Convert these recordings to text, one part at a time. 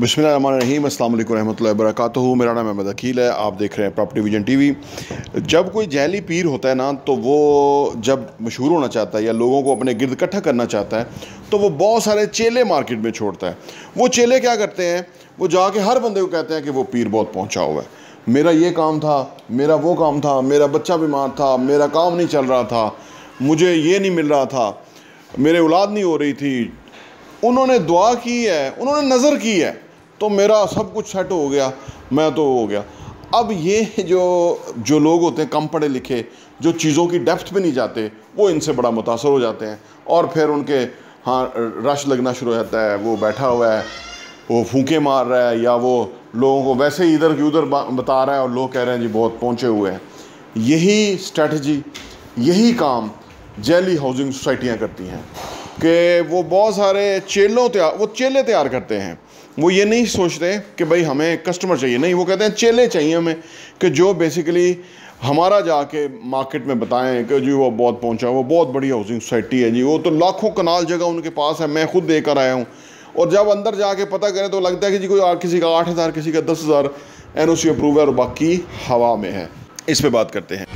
बिस्मिल्लाम अल्लाम रहमतुल्लाहि वरकatuh मेरा नाम अहमद अकील है। आप देख रहे हैं प्रॉपर्टी विजन टीवी जब कोई जहली पीर होता है ना तो वो जब मशहूर होना चाहता है या लोगों को अपने गिरद इकट्ठा करना चाहता है तो वो बहुत सारे चेले मार्केट में छोड़ता है। वो चेले क्या करते हैं? वो जाके हर बंदे को कहते हैं कि वो पीर बहुत पहुँचा हुआ है। मेरा ये काम था, मेरा वो काम था, मेरा बच्चा बीमार था, मेरा काम नहीं चल रहा था, मुझे ये नहीं मिल रहा था, मेरे औलाद नहीं हो रही थी। उन्होंने दुआ की है, उन्होंने नज़र की है। तो मेरा सब कुछ सेट हो गया, मैं तो हो गया। अब ये जो जो लोग होते हैं, कम पढ़े लिखे, जो चीज़ों की डेप्थ में नहीं जाते, वो इनसे बड़ा मुतासर हो जाते हैं। और फिर उनके हाँ रश लगना शुरू हो जाता है, वो बैठा हुआ है, वो फूके मार रहा है, या वो लोगों को वैसे ही इधर की उधर बता रहा है और लोग कह रहे हैं, जी, बहुत पहुँचे हुए हैं। यही स्ट्रेटजी यही काम जैली हाउसिंग सोसाइटियाँ करती हैं कि वो बहुत सारे चेलों तैयार, वो चेले तैयार करते हैं। वो ये नहीं सोचते कि भाई हमें कस्टमर चाहिए। नहीं, वो कहते हैं, चेले चाहिए हमें कि जो बेसिकली हमारा जाके मार्केट में बताएँ कि जी वो बहुत पहुँचा, वो बहुत बड़ी हाउसिंग सोसाइटी है जी, वो तो लाखों कनाल जगह उनके पास है, मैं खुद देकर आया हूँ। और जब अंदर जाके पता करें तो लगता है कि जी कोई किसी का आठ हज़ार, किसी का दस हज़ार एन अप्रूव है और बाकी हवा में है। इस पर बात करते हैं।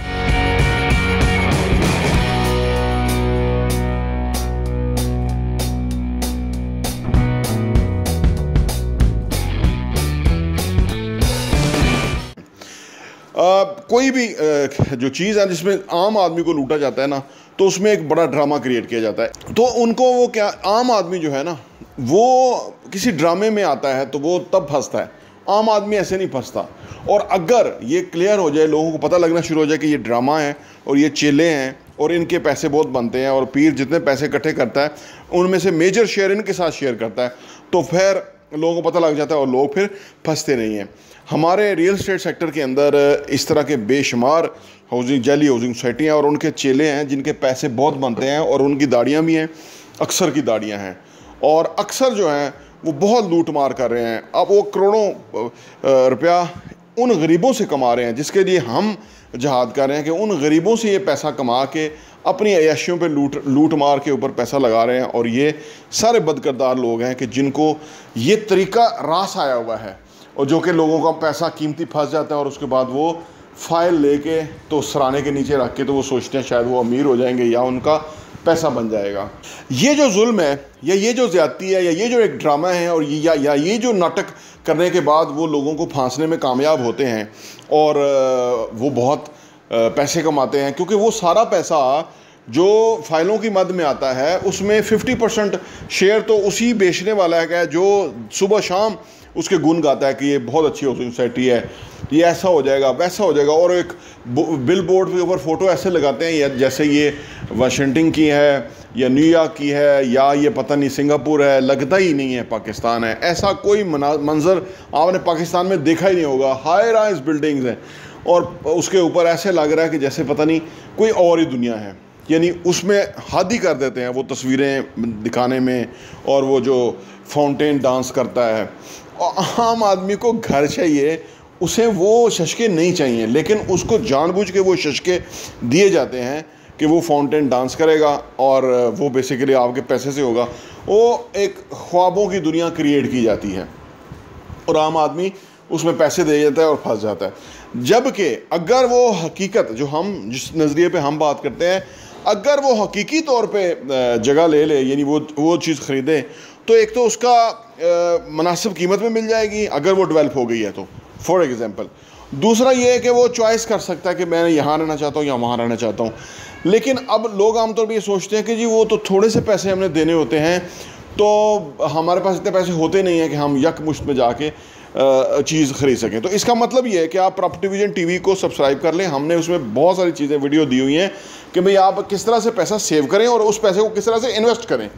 कोई भी जो चीज़ है जिसमें आम आदमी को लूटा जाता है ना तो उसमें एक बड़ा ड्रामा क्रिएट किया जाता है। तो उनको वो क्या, आम आदमी जो है ना, वो किसी ड्रामे में आता है तो वो तब फंसता है। आम आदमी ऐसे नहीं फंसता। और अगर ये क्लियर हो जाए, लोगों को पता लगना शुरू हो जाए कि ये ड्रामा है और ये चेले हैं और इनके पैसे बहुत बनते हैं और पीर जितने पैसे इकट्ठे करता है, उनमें से मेजर शेयर इनके साथ शेयर करता है। तो फिर लोगों को पता लग जाता है और लोग फिर फंसते नहीं हैं। हमारे रियल स्टेट सेक्टर के अंदर, इस तरह के बेशुमार हाउसिंग जैली हाउसिंग सोसाइटियाँ और उनके चेले हैं, जिनके पैसे बहुत बनते हैं और उनकी दाड़ियाँ भी हैं, अक्सर की दाड़ियाँ हैं। और अक्सर जो हैं, वो बहुत लूट मार कर रहे हैं। अब वो करोड़ों रुपया उन गरीबों से कमा रहे हैं, जिसके लिए हम जहाद कर रहे हैं कि उन गरीबों से ये पैसा कमा के अपनी अयाशियों पे लूट लूट मार के ऊपर पैसा लगा रहे हैं और ये सारे बदकरदार लोग हैं कि जिनको ये तरीका रास आया हुआ है और जो कि लोगों का पैसा कीमती फंस जाता है और उसके बाद वो फ़ाइल लेके तो सराने के नीचे रख के तो वो सोचते हैं शायद वो अमीर हो जाएँगे या उनका पैसा बन जाएगा। ये जो जुल्म है, या ये जो ज़्यादती है, या ये जो एक ड्रामा है और या या ये जो नाटक करने के बाद वो लोगों को फांसने में कामयाब होते हैं और वो बहुत पैसे कमाते हैं, क्योंकि वो सारा पैसा जो फाइलों की मद में आता है, उसमें 50 परसेंट शेयर तो उसी बेचने वाला है, जो सुबह शाम उसके गुण गाता है कि ये बहुत अच्छी सोसाइटी है ये ऐसा हो जाएगा, वैसा हो जाएगा। और एक बिल बोर्ड के ऊपर फ़ोटो ऐसे लगाते हैं जैसे ये वाशिंगटन की है, या न्यूयॉर्क की है, या ये पता नहीं सिंगापुर है, लगता ही नहीं है पाकिस्तान है। ऐसा कोई मंज़र आपने पाकिस्तान में देखा ही नहीं होगा। हाई राइज बिल्डिंग्स हैं। और उसके ऊपर ऐसे लग रहा है कि जैसे पता नहीं कोई और ही दुनिया है। यानी उसमें हद ही कर देते हैं वो तस्वीरें दिखाने में, और वो जो फाउंटेन डांस करता है। आम आदमी को घर चाहिए उसे वो शशके नहीं चाहिए, लेकिन उसको जानबूझ के वो शशके दिए जाते हैं कि वो फाउंटेन डांस करेगा और वो बेसिकली आपके पैसे से होगा। वो एक ख्वाबों की दुनिया क्रिएट की जाती है और आम आदमी उसमें पैसे दे जाता है और फंस जाता है। जबकि अगर वो हकीकत, जो हम जिस नज़रिए पे हम बात करते हैं, अगर वो हकीकी तौर पे जगह ले ले, यानी वो वो चीज़ ख़रीदे तो एक तो उसका मुनासिब कीमत में मिल जाएगी, अगर वो डेवलप हो गई है तो। फॉर एग्ज़ाम्पल दूसरा ये है कि वो चॉइस कर सकता है कि मैं यहाँ रहना चाहता हूँ या वहाँ रहना चाहता हूँ। लेकिन अब लोग आमतौर पर ये सोचते हैं कि जी वो तो थोड़े से पैसे हमने देने होते हैं तो हमारे पास इतने पैसे होते नहीं हैं कि हम यक मुश्त में जाके चीज़ ख़रीद सकें। तो इसका मतलब ये है कि आप प्रॉपर्टी विजन टी को सब्सक्राइब कर लें। हमने उसमें बहुत सारी चीज़ें वीडियो दी हुई हैं कि भाई आप किस तरह से पैसा सेव करें और उस पैसे को किस तरह से इन्वेस्ट करें।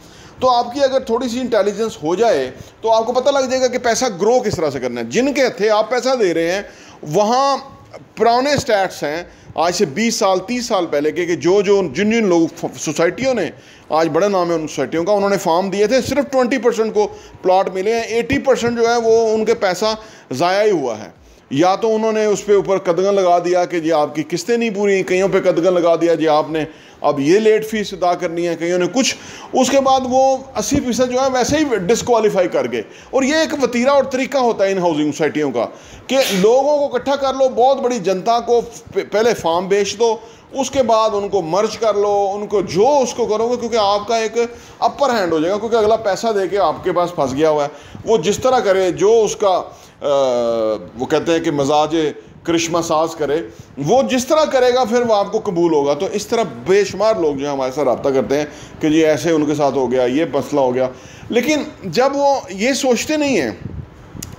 तो आपकी अगर थोड़ी सी इंटेलिजेंस हो जाए तो आपको पता लग जाएगा कि पैसा ग्रो किस तरह से करना है। जिनके थे आप पैसा दे रहे हैं, वहाँ पुराने स्टैट्स हैं, आज से 20 साल 30 साल पहले के, कि जो जो, जिन जिन लोग सोसाइटियों ने, आज बड़ा नाम है उन सोसाइटियों का, उन्होंने फार्म दिए थे, सिर्फ़ 20 परसेंट को प्लॉट मिले हैं 80 परसेंट जो है वो उनके पैसा ज़ाया ही हुआ है। या तो उन्होंने उस पर ऊपर कदगन लगा दिया कि जी आपकी किस्तें नहीं पूरी कईयों पे कदगन लगा दिया जी आपने अब ये लेट फ़ीस अदा करनी है, कईयों ने कुछ। उसके बाद वो अस्सी फ़ीसद जो है वैसे ही डिसक्वालीफाई कर गए। और ये एक वतीरा और तरीका होता है इन हाउसिंग सोसाइटियों का कि लोगों को इकट्ठा कर लो, बहुत बड़ी जनता को पहले फार्म बेच दो, उसके बाद उनको मर्ज कर लो, उनको जो उसको करोगे, क्योंकि आपका एक अपर हैंड हो जाएगा, क्योंकि अगला पैसा दे के आपके पास फंस गया हुआ है। वो जिस तरह करे, जो उसका वो कहते हैं कि मजाज करिश्मा साज करे। वो जिस तरह करेगा, फिर वो आपको कबूल होगा। तो इस तरह बेशुमार लोग जो है, हमारे साथ रबता करते हैं कि जी ऐसे उनके साथ हो गया, ये मसला हो गया। लेकिन जब वो ये सोचते नहीं हैं,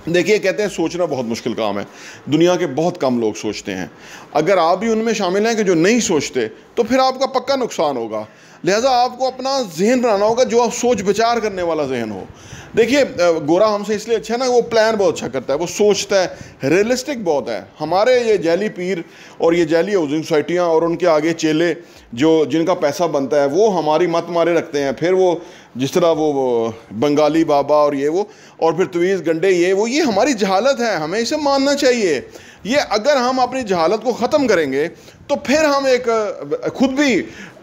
देखिए, कहते हैं सोचना बहुत मुश्किल काम है। दुनिया के बहुत कम लोग सोचते हैं। अगर आप भी उनमें शामिल हैं कि जो नहीं सोचते तो फिर आपका पक्का नुकसान होगा। लिहाजा आपको अपना जहन बनाना होगा, जो आप सोच विचार करने वाला जहन हो। देखिए गोरा हमसे इसलिए अच्छा है ना वो प्लान बहुत अच्छा करता है वो सोचता है रियलिस्टिक बहुत है। हमारे ये जैली पीर और ये जैली हाउसिंग सोसाइटियाँ और उनके आगे चेले जो जिनका पैसा बनता है वो हमारी मत मारे रखते हैं। फिर वो जिस तरह वो, वो बंगाली बाबा और ये वो और फिर तवीज़ गंडे ये वो ये हमारी जहालत है हमें इसे मानना चाहिए। ये अगर हम अपनी जहालत को ख़त्म करेंगे तो फिर हम एक खुद भी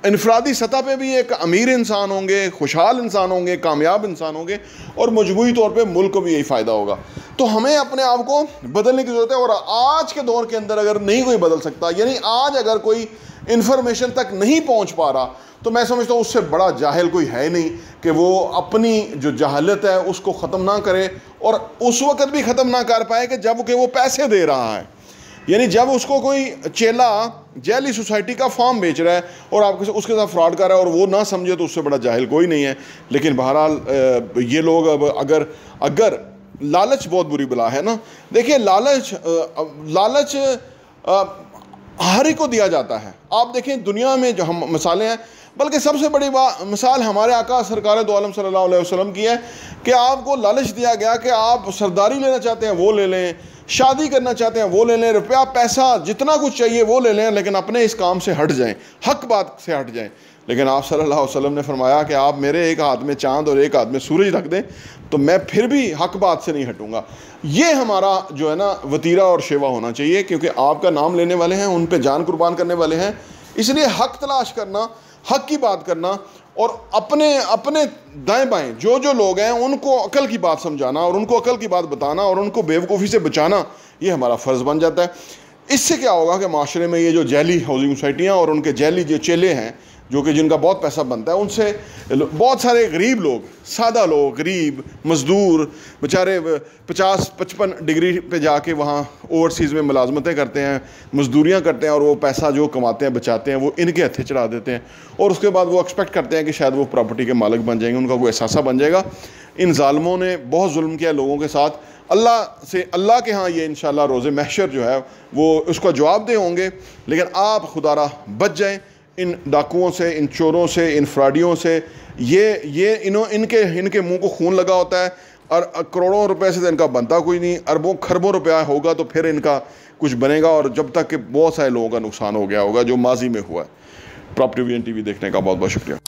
इनफरादी सतह पे भी एक अमीर इंसान होंगे खुशहाल इंसान होंगे कामयाब इंसान होंगे और मजबूरी तौर पे मुल्क को भी यही फ़ायदा होगा। तो हमें अपने आप को बदलने की ज़रूरत है और आज के दौर के अंदर अगर नहीं कोई बदल सकता, यानी आज अगर कोई इन्फॉर्मेशन तक नहीं पहुँच पा रहा तो मैं समझता हूँ उससे बड़ा जाहिल कोई है नहीं कि वो अपनी जो जहालत है उसको ख़त्म ना करे और उस वक़्त भी ख़त्म ना कर पाए कि जब कि वो पैसे दे रहा है। यानी जब उसको कोई चेला जैली सोसाइटी का फॉर्म बेच रहा है और आपके उसके साथ फ्रॉड कर रहा है और वो ना समझे तो उससे बड़ा जाहिल कोई नहीं है। लेकिन बहरहाल ये लोग अब अगर अगर लालच बहुत बुरी बला है ना। देखिए, लालच लालच हर को दिया जाता है। आप देखें, दुनिया में जो हम मसाले हैं, बल्कि सबसे बड़ी बात मिसाल हमारे आका सरकार दो आलम सल्लल्लाहु अलैहि वसल्लम की है कि आपको लालच दिया गया कि आप सरदारी लेना चाहते हैं, वो ले लें। शादी करना चाहते हैं, वो ले लें, रुपया, पैसा, जितना कुछ चाहिए, वो ले लें, लेकिन अपने इस काम से हट जाएँ, हक बात से हट जाएँ। लेकिन आप सल्लल्लाहु अलैहि वसल्लम ने फरमाया कि आप मेरे एक हाथ में चाँद और एक हाथ में सूरज रख दें तो मैं फिर भी हक बात से नहीं हटूँगा। ये हमारा जो है ना, वतीरा और शेवा होना चाहिए, क्योंकि आपका नाम लेने वाले हैं, उन पर जान कुर्बान करने वाले हैं। इसलिए हक तलाश करना, हक की बात करना और अपने अपने दाएँ बाएँ, जो जो लोग हैं, उनको अकल की बात समझाना और उनको अकल की बात बताना और उनको बेवकूफ़ी से बचाना, ये हमारा फ़र्ज़ बन जाता है। इससे क्या होगा कि माशरे में ये जो जैली हाउसिंग सोसाइटियाँ और उनके जैली जो चेले हैं जो कि जिनका बहुत पैसा बनता है, उनसे बहुत सारे गरीब लोग, सादा लोग, गरीब, मज़दूर, बेचारे पचास, पचपन डिग्री पे जाके वहाँ ओवरसीज़ में मुलाजमतें करते हैं, मजदूरियाँ करते हैं और वो पैसा जो कमाते हैं, बचाते हैं, वो इनके हथे चढ़ा देते हैं। और उसके बाद वो एक्सपेक्ट करते हैं कि शायद वो प्रॉपर्टी के मालिक बन जाएँगे, उनका कोई एहसासा बन जाएगा। इन ालमों ने बहुत जुल्म किया लोगों के साथ। अल्लाह से, अल्लाह के यहाँ ये इन रोज़ महशर जो है, वो उसका जवाब दे होंगे, लेकिन आप खुदारा बच जाएँ। इन डाकुओं से, इन चोरों से, इन फ्राडियों से, ये ये इन्हों इनके इनके मुँह को खून लगा होता है और करोड़ों रुपए से तो इनका बनता कोई नहीं अरबों खरबों रुपया होगा तो फिर इनका कुछ बनेगा और जब तक कि बहुत सारे लोगों का नुकसान हो गया होगा जो माजी में हुआ है। प्रॉपर्टी टी वी देखने का बहुत बहुत शुक्रिया।